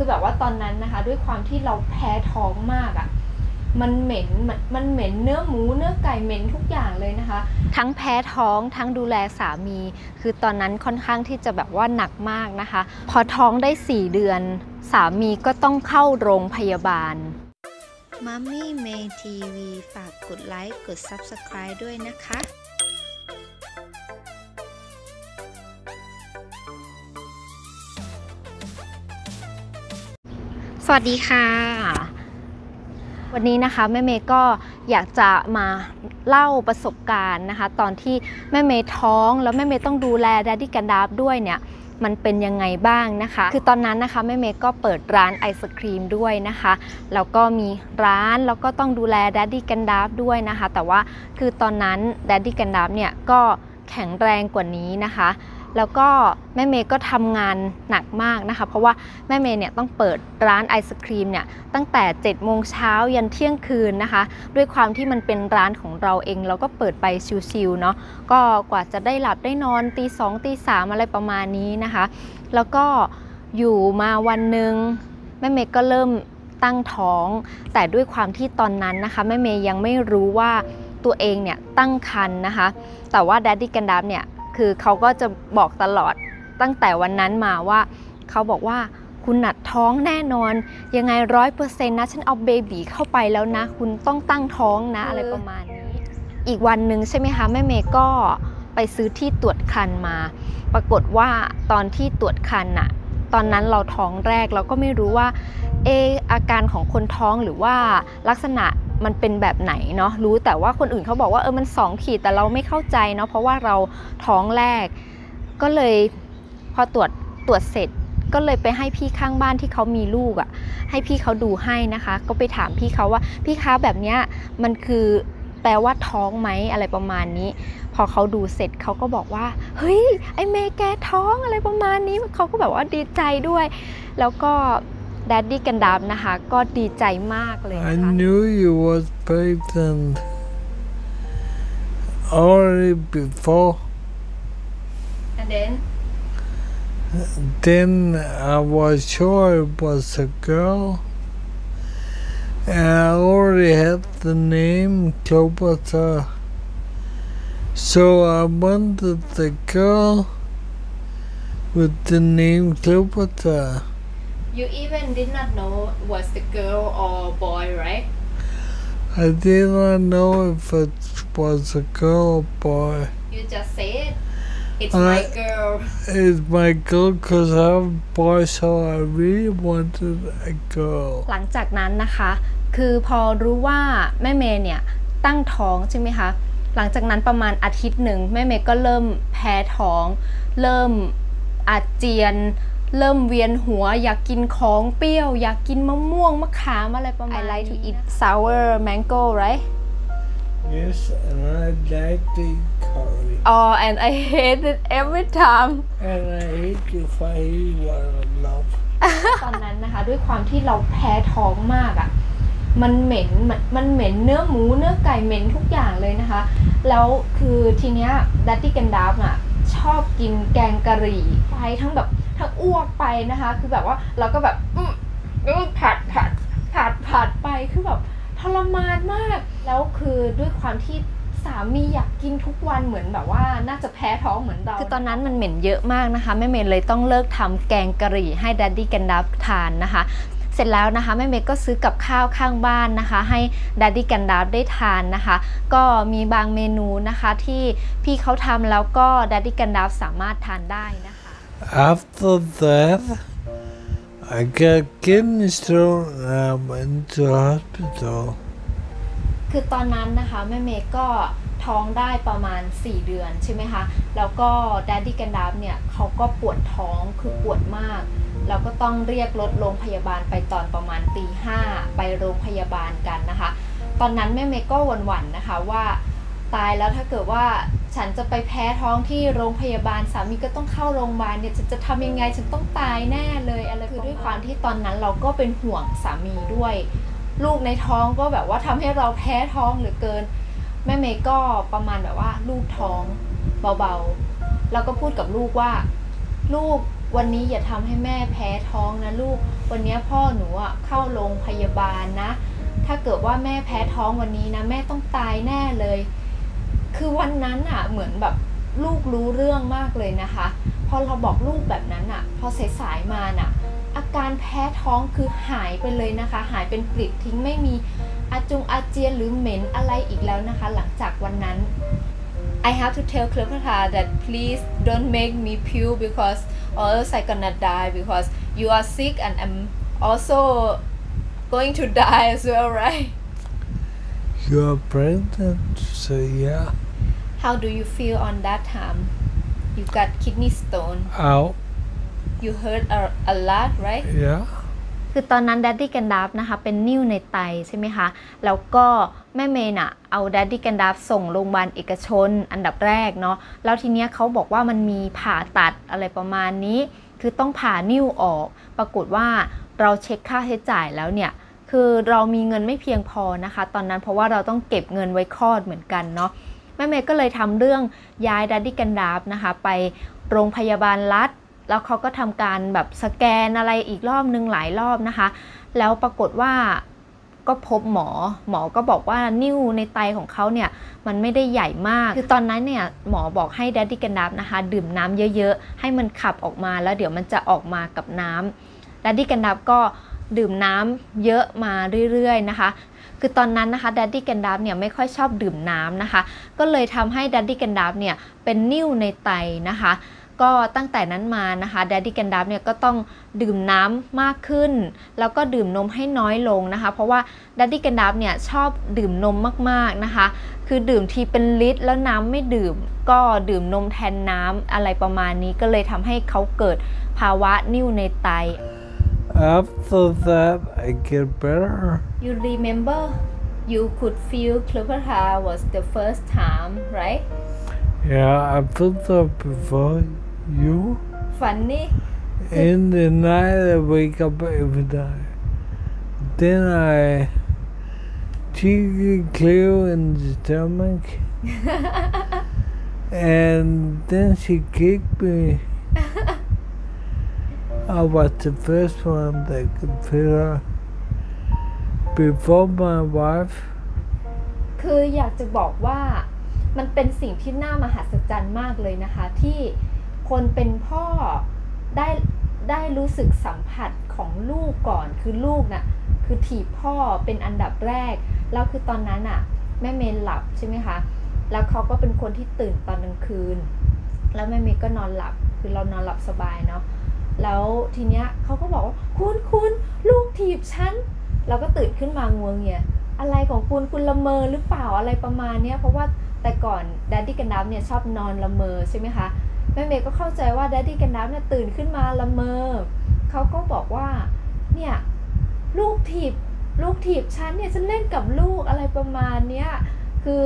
คือแบบว่าตอนนั้นนะคะ ด้วยความที่เราแพ้ท้องมากอะ่ะมันเหม็นมันมันเหม็นเนื้อหมูเนื้อไก่เหม็นทุกอย่างเลยนะคะ ทั้งแพ้ท้องทั้งดูแลสามี คือตอนนั้นค่อนข้างที่จะแบบว่าหนักมากนะคะ พอท้องได้ 4 เดือน สามีก็ต้องเข้าโรงพยาบาลมัมมี่เมย์ทีวีฝากกดไลค์กด Subscribe ด้วยนะคะ สวัสดีค่ะ วันนี้นะคะแม่เมย์ก็อยากจะมาเล่าประสบการณ์นะคะ ตอนที่แม่เมย์ท้องแล้วแม่เมย์ต้องดูแล daddy กันดาฟด้วยเนี่ยมันเป็นยังไงบ้างนะคะ คือตอนนั้นนะคะแม่เมย์ก็เปิดร้านไอศครีมด้วยนะคะ แล้วก็มีร้านแล้วก็ต้องดูแล daddy กันดาฟด้วยนะคะ แต่ว่าคือตอนนั้น daddy กันดาฟเนี่ยก็แข็งแรงกว่านี้นะคะ แล้วก็แม่เมย์ก็ทำงานหนักมากนะคะ เพราะว่าแม่เมย์เนี่ยต้องเปิดร้านไอศครีมเนี่ยตั้งแต่7จ็ดโมงเช้ายันเที่ยงคืนนะคะ ด้วยความที่มันเป็นร้านของเราเอง เราก็เปิดไปชิวๆเนาะก็กว่าจะได้หลับได้นอนตีสองตีสามอะไรประมาณนี้นะคะ แล้วก็อยู่มาวันหนึ่งแม่เมย์ก็เริ่มตั้งท้อง แต่ด้วยความที่ตอนนั้นนะคะแม่เมย์ยังไม่รู้ว่าตัวเองเนี่ยตั้งครรภ์นะคะ แต่ว่า Daddy กันดับเนี่ย คือเขาก็จะบอกตลอดตั้งแต่วันนั้นมาว่าเขาบอกว่าคุณหนัดท้องแน่นอน ยังไงร้อยเปอร์เซ็นต์นะ ฉันเอาเบบีเข้าไปแล้วนะ คุณต้องตั้งท้องนะ อะไรประมาณนี้ อีกวันหนึ่งใช่ไหมคะ แม่เมย์ก็ไปซื้อที่ตรวจคันมา ปรากฏว่าตอนที่ตรวจคันอะตอนนั้นเราท้องแรกเราก็ไม่รู้ว่าเอออาการของคนท้องหรือว่าลักษณะ มันเป็นแบบไหนเนาะรู้แต่ว่าคนอื่นเขาบอกว่าเออมันสองขีดแต่เราไม่เข้าใจเนาะเพราะว่าเราท้องแรก ก็เลยพอตรวจตรวจเสร็จก็เลยไปให้พี่ข้างบ้านที่เขามีลูกอะ่ะ ให้พี่เขาดูให้นะคะ ก็ไปถามพี่เขาว่าพี่คะแบบเนี้ยมันคือแปลว่าท้องไหมอะไรประมาณนี้ พอเขาดูเสร็จเขาก็บอกว่า เฮ้ยไอเมย์แกท้องอะไรประมาณนี้เขาก็แบบว่าดีใจด้วย แล้วก็ แดดดี้กันดับนะคะ ก็ดีใจมากเลย I นะคะ knew you was pregnant already before. and then Then I was sure it was a girl. And I already had the name Cleopatra. So I wanted the girl with the name Cleopatra. You even did not know was the girl or boy right I did not know if it was a girl or boy. you just said it's Uh, my girl It's my girl because I'm a boy, so I really wanted a girl. หลังจากนั้นนะคะ คือพอรู้ว่าแม่เมย์เนี่ยตั้งท้องใช่ไหมคะ หลังจากนั้นประมาณอาทิตย์หนึ่งแม่เมย์ก็เริ่มแพ้ท้อง เริ่มอาเจียน เริ่มเวียนหัวอยากกินของเปรี้ยว อยากกินมะม่วงมะขามอะไรประมาณ I like to eat sour mango right Yes, and I like to eat curry. oh and I hate it every time And I hate to fight what I love. ตอนนั้นนะคะ ด้วยความที่เราแพ้ท้องมากอะ่ะมันเหม็นมันมันเหม็นเนื้อหมูเนื้อไก่เหม็นทุกอย่างเลยนะคะ แล้วคือทีเนี้ย daddy กันดาฟอะชอบกินแกงกะหรี่ไปทั้งแบบ ทั้งอ้วกไปนะคะ คือแบบว่าเราก็แบบอืมผัดผัดผัดผัดไปคือแบบทรมานมาก แล้วคือด้วยความที่สามีอยากกินทุกวันเหมือนแบบว่าน่าจะแพ้ท้องเหมือนเราคือตอนนั้นมันเหม็นเยอะมากนะคะแม่เมย์เลยต้องเลิกทำแกงกะหรี่ให้ daddy กันดาฟทานนะคะเสร็จแล้วนะคะแม่เมย์ก็ซื้อกับข้าวข้างบ้านนะคะ ให้ Daddy Gandalf ได้ทานนะคะ ก็มีบางเมนูนะคะที่พี่เขาทำแล้วก็ Daddy Gandalf สามารถทานได้นะคะ After that, I got kidney stone and I went to hospital. คือตอนนั้นนะคะแม่เมย์ก็ท้องได้ประมาณ 4 เดือนใช่ไหมคะ แล้วก็ด d ดดี้กันดับเนี่ยเขาก็ปวดท้องคือปวดมาก แล้วก็ต้องเรียกรถโรงพยาบาลไปตอนประมาณตีห้าไปโรงพยาบาลกันนะคะ ตอนนั้นแม่เมย์ก็หวั่นๆนะคะว่าตายแล้วถ้าเกิดว่า ฉันจะไปแพ้ท้องที่โรงพยาบาลสามีก็ต้องเข้าโรงพยาบาลเนี่ยฉันจะทำยังไงฉันต้องตายแน่เลยอะไรคือด้วยความที่ตอนนั้นเราก็เป็นห่วงสามีด้วย ลูกในท้องก็แบบว่าทำให้เราแพ้ท้องเหลือเกิน แม่เมย์ก็ประมาณแบบว่าลูกท้องเบาๆแล้วก็พูดกับลูกว่า ลูกวันนี้อย่าทำให้แม่แพ้ท้องนะลูก วันนี้พ่อหนูอะเข้าโรงพยาบาลนะ ถ้าเกิดว่าแม่แพ้ท้องวันนี้นะแม่ต้องตายแน่เลย คือวันนั้นอะเหมือนแบบลูกรู้เรื่องมากเลยนะคะ พอเราบอกลูกแบบนั้นอะพอสายมาน่ะ อาการแพ้ท้องคือหายไปเลยนะคะ หายเป็นปลิดทิ้งไม่มีอาจุงอาเจียนหรือเหม็นอะไรอีกแล้วนะคะ หลังจากวันนั้น I have to tell Cleopatra that please don't make me puke because or else I gonna die because you are sick and I'm also going to die as well right You're pregnant, so yeah. How do you feel on that time you got kidney stone Out, you hurt a, a lot right yeah. คือตอนนั้น Daddy กันดับนะคะ เป็นนิ่วในไตใช่ไหมคะ แล้วก็แม่เมย์น่ะเอา Daddy กันดับส่งโรงพยาบาลเอกชนอันดับแรกเนาะแล้วทีเนี้ยเขาบอกว่ามันมีผ่าตัดอะไรประมาณนี้ คือต้องผ่านิ่วออก ปรากฏว่าเราเช็คค่าใช้จ่ายแล้วเนี่ยคือเรามีเงินไม่เพียงพอนะคะ ตอนนั้นเพราะว่าเราต้องเก็บเงินไว้คลอดเหมือนกันเนาะ แม่เมย์ก็เลยทำเรื่องย้าย Daddy กันดับนะคะ ไปโรงพยาบาลรัฐ แล้วเขาก็ทำการแบบสแกนอะไรอีกรอบนึงหลายรอบนะคะ แล้วปรากฏว่าก็พบหมอ หมอก็บอกว่านิ่วในไตของเขาเนี่ยมันไม่ได้ใหญ่มาก คือตอนนั้นเนี่ยหมอบอกให้ Daddy กันดับนะคะ ดื่มน้ำเยอะๆ ให้มันขับออกมาแล้วเดี๋ยวมันจะออกมากับน้ำ Daddy กันดับก็ ดื่มน้ำเยอะมาเรื่อยๆนะคะคือตอนนั้นนะคะ Daddy กันดับเนี่ยไม่ค่อยชอบดื่มน้ำนะคะ ก็เลยทำให้ Daddy กันดับเนี่ยเป็นนิ่วในไตนะคะ ก็ตั้งแต่นั้นมานะคะ Daddy กันดับเนี่ยก็ต้องดื่มน้ำมากขึ้น แล้วก็ดื่มนมให้น้อยลงนะคะ เพราะว่า Daddy กันดับเนี่ยชอบดื่มนมมากๆนะคะ คือดื่มทีเป็นลิตรแล้วน้ำไม่ดื่ม ก็ดื่มนมแทนน้ำอะไรประมาณนี้ก็เลยทำให้เขาเกิดภาวะนิ่วในไต After that, I get better. You remember you could feel clover Cleopatra was the first time right Yeah, I felt that before you. funny In the night, I wake up every night. Then I cheeky clear in the stomach. and then she kicked me. I was the first one that could feel her. Before my wife, คืออยากจะบอกว่ามันเป็นสิ่งที่น่ามหัศจรรย์มากเลยนะคะ ที่คนเป็นพ่อได้ได้รู้สึกสัมผัสของลูกก่อนคือลูกน่ะคือถีบพ่อเป็นอันดับแรก แล้วคือตอนนั้นอะแม่เมย์หลับใช่ไหมคะ แล้วเขาก็เป็นคนที่ตื่นตอนกลางคืน แล้วแม่เมย์ก็นอนหลับ คือเรานอนหลับสบายเนาะ แล้วทีเนี้ยเขาก็บอกว่าคุณคุณลูกถีบฉันเราก็ตื่นขึ้นมางวงเงียอะไรของคุณคุณละเมอหรือเปล่าอะไรประมาณเนี้ยเพราะว่าแต่ก่อน Daddy Gandalf เนี่ยชอบนอนละเมอใช่ไหมคะแม่เมย์ก็เข้าใจว่า Daddy Gandalf เนี่ยตื่นขึ้นมาละเมอเขาก็บอกว่าเนี่ยลูกถีบลูกถีบฉันเนี่ยฉันเล่นกับลูกอะไรประมาณเนี้ยคือ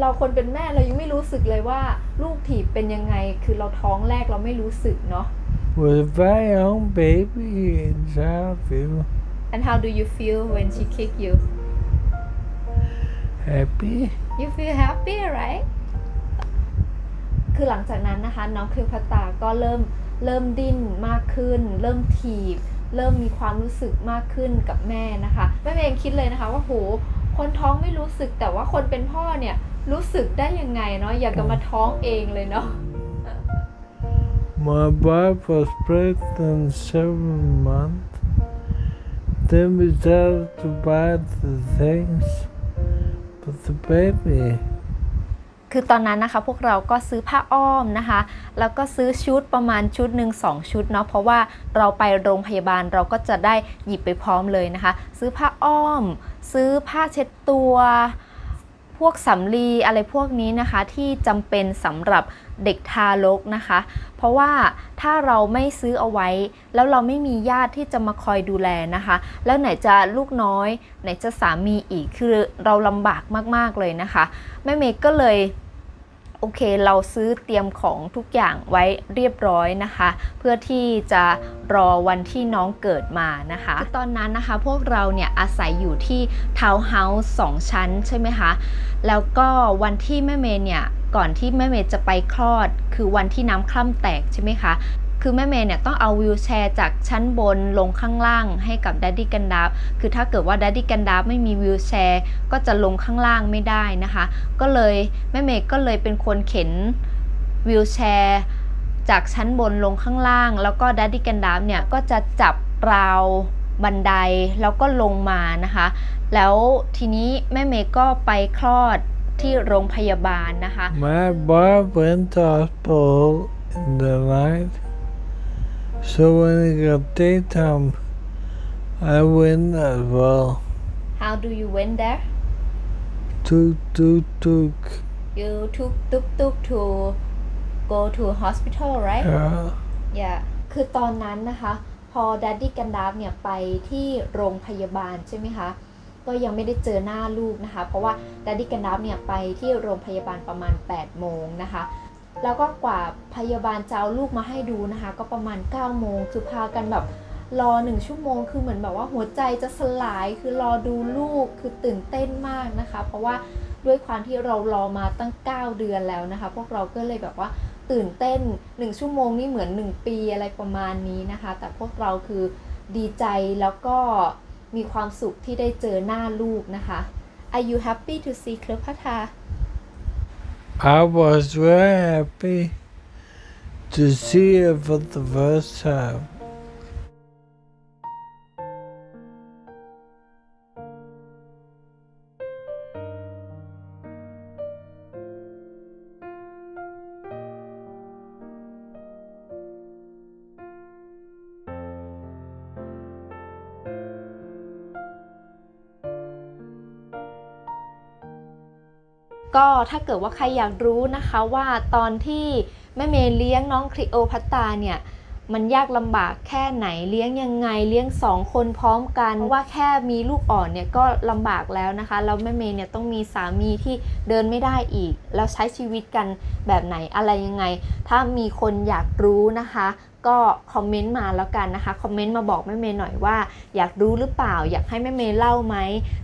เราคนเป็นแม่เรายังไม่รู้สึกเลยว่า ลูกถีบเป็นยังไง คือเราท้องแรกเราไม่รู้สึกเนาะ was a very young baby inside of you. and how do you feel when she kick you Happy? you feel happy right คือหลังจากนั้นนะคะน้องคลีโอพัตราก็เริ่มเริ่มดิ้นมากขึ้น เริ่มถีบ เริ่มมีความรู้สึกมากขึ้นกับแม่นะคะแม่เองคิดเลยนะคะว่าโหคนท้องไม่รู้สึกแต่ว่าคนเป็นพ่อเนี่ยรู้สึกได้ยังไงเนาะอยากจะมาท้องเองเลยเนาะ My wife was pregnant seven months. Then we started to buy the things for the baby. คือตอนนั้นนะคะพวกเราก็ซื้อผ้าอ้อมนะคะ แล้วก็ซื้อชุดประมาณชุดหนึ่งสองชุดเนาะเพราะว่าเราไปโรงพยาบาลเราก็จะได้หยิบไปพร้อมเลยนะคะ ซื้อผ้าอ้อม ซื้อผ้าเช็ดตัว พวกสำลีอะไรพวกนี้นะคะ ที่จำเป็นสำหรับเด็กทารกนะคะ เพราะว่าถ้าเราไม่ซื้อเอาไว้ แล้วเราไม่มีญาติที่จะมาคอยดูแลนะคะ แล้วไหนจะลูกน้อย ไหนจะสามีอีกคือเราลำบากมากๆเลยนะคะแม่เมย์ก็เลย โอเคเราซื้อเตรียมของทุกอย่างไว้เรียบร้อยนะคะ เพื่อที่จะรอวันที่น้องเกิดมานะคะตอนนั้นนะคะพวกเราเนี่ยอาศัยอยู่ที่ทาวน์เฮาส์สองชั้นใช่ไหมคะ แล้วก็วันที่แม่เมย์เนี่ยก่อนที่แม่เมย์จะไปคลอด คือวันที่น้ำคร่ำแตกใช่ไหมคะ คือแม่เมย์เนี่ยต้องเอา wheelchair จากชั้นบนลงข้างล่างให้กับ Daddy Gandalf คือถ้าเกิดว่า Daddy Gandalf ไม่มี wheelchair ก็จะลงข้างล่างไม่ได้นะคะ ก็เลยแม่เมย์ก็เลยเป็นคนเข็น wheelchair จากชั้นบนลงข้างล่าง แล้วก็ Daddy Gandalf เนี่ยก็จะจับราวบันไดแล้วก็ลงมานะคะ แล้วทีนี้แม่เมย์ก็ไปคลอดที่โรงพยาบาลนะคะ My boy went to hospital in the night. So when it got daytime, I went as well. How do you went there Tuk tuk tuk. you took tuk tuk to go to hospital right Yeah. yeah คือตอนนั้นนะคะ พอ Daddy Gandalf เนี่ยไปที่โรงพยาบาลใช่ไหมคะ ก็ยังไม่ได้เจอหน้าลูกนะคะ เพราะว่า Daddy Gandalf เนี่ยไปที่โรงพยาบาลประมาณ8โมงนะคะ แล้วก็กว่าพยาบาลจะเอาลูกมาให้ดูนะคะ ก็ประมาณ9โมงคือพากันแบบรอหนึ่งชั่วโมง คือเหมือนแบบว่าหัวใจจะสลายคือรอดูลูกคือตื่นเต้นมากนะคะ เพราะว่าด้วยความที่เรารอมาตั้ง 9 เดือนแล้วนะคะ พวกเราก็เลยแบบว่าตื่นเต้น 1 ชั่วโมงนี่เหมือน 1 ปีอะไรประมาณนี้นะคะ แต่พวกเราคือดีใจแล้วก็มีความสุขที่ได้เจอหน้าลูกนะคะ Are you happy to see Cleopatra I was very happy to see it for the first time. ก็ถ้าเกิดว่าใครอยากรู้นะคะว่าตอนที่แม่เมย์เลี้ยงน้องคลีโอพัตตาเนี่ยมันยากลำบากแค่ไหนเลี้ยงยังไงเลี้ยงสองคนพร้อมกันว่าแค่มีลูกอ่อนเนี่ยก็ลำบากแล้วนะคะแล้วแม่เมย์เนี่ยต้องมีสามีที่เดินไม่ได้อีก แล้วใช้ชีวิตกันแบบไหนอะไรยังไง ถ้ามีคนอยากรู้นะคะ ก็คอมเมนต์มาแล้วกันนะคะ คอมเมนต์มาบอกแม่เมย์หน่อยว่า อยากรู้หรือเปล่า อยากให้แม่เมย์เล่าไหม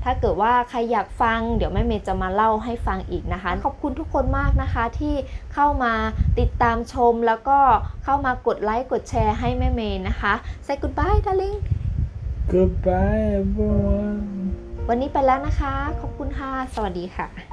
ถ้าเกิดว่าใครอยากฟัง เดี๋ยวแม่เมย์จะมาเล่าให้ฟังอีกนะคะ ขอบคุณทุกคนมากนะคะที่เข้ามาติดตามชม แล้วก็เข้ามากดไลค์กดแชร์ให้แม่เมย์นะคะ say goodbye darling Goodbye, everyone. วันนี้ไปแล้วนะคะ ขอบคุณค่ะ สวัสดีค่ะ